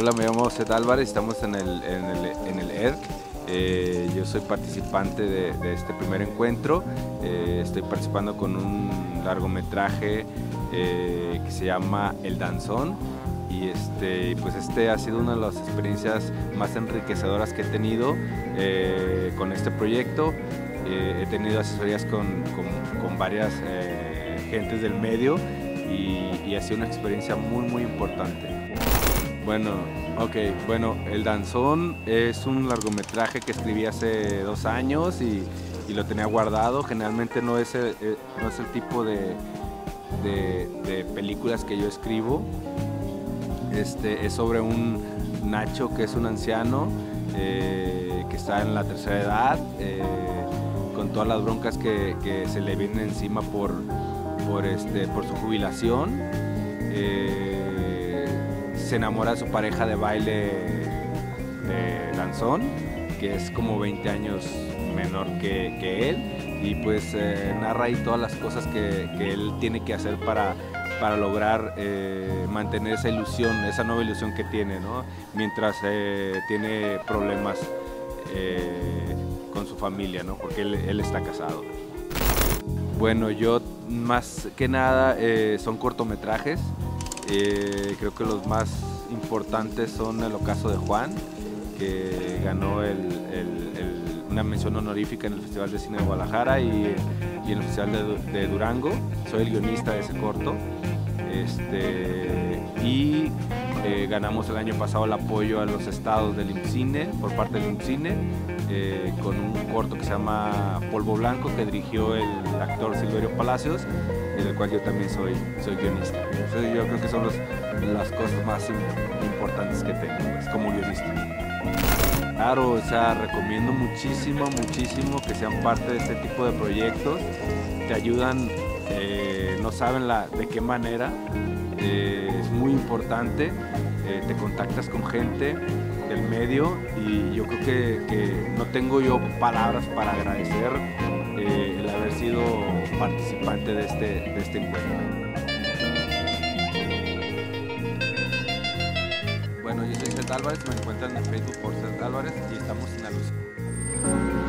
Hola, me llamo Seth Álvarez, estamos en el, en el, en el ERC. Eh, yo soy participante de, este primer encuentro. Eh, estoy participando con un largometraje eh, que se llama El Danzón. Y este, pues este ha sido una de las experiencias más enriquecedoras que he tenido con este proyecto. He tenido asesorías con, con, con varias gentes del medio y, y ha sido una experiencia muy muy importante. Bueno, ok, bueno, El Danzón es un largometraje que escribí hace dos años y, y lo tenía guardado. Generalmente no es el, eh, no es el tipo de, de, películas que yo escribo. Este, es sobre un Nacho que es un anciano eh, que está en la tercera edad, eh, con todas las broncas que, se le vienen encima por, por, este, por su jubilación. Eh, se enamora de su pareja de baile de danzón, que es como 20 años menor que, él, y pues eh, narra ahí todas las cosas que, él tiene que hacer para para lograr eh, mantener esa ilusión, esa nueva ilusión que tiene, ¿no? mientras eh, tiene problemas con su familia, ¿no? porque él, él, está casado. Bueno, yo más que nada son cortometrajes, creo que los más importantes son el ocaso de Juan, que ganó una mención honorífica en el Festival de Cine de Guadalajara y, y en el Festival de, de, Durango. Soy el guionista de ese corto. Este, y eh, ganamos el año pasado el apoyo a los estados del IMCINE, por parte del IMCINE, eh, con un corto que se llama Polvo Blanco, que dirigió el actor Silverio Palacios, del cual yo también soy, soy guionista. Entonces, yo creo que son los, las cosas más importantes que tengo pues, como guionista. Claro, o sea, recomiendo muchísimo, muchísimo que sean parte de este tipo de proyectos. Te ayudan, eh, no saben la, de qué manera. Eh, es muy importante. Eh, te contactas con gente del medio y yo creo que, no tengo yo palabras para agradecer eh, el haber sido participante de este, este encuentro. Bueno, yo soy Seth Álvarez, me encuentran en Facebook por Seth Álvarez y estamos en la luz.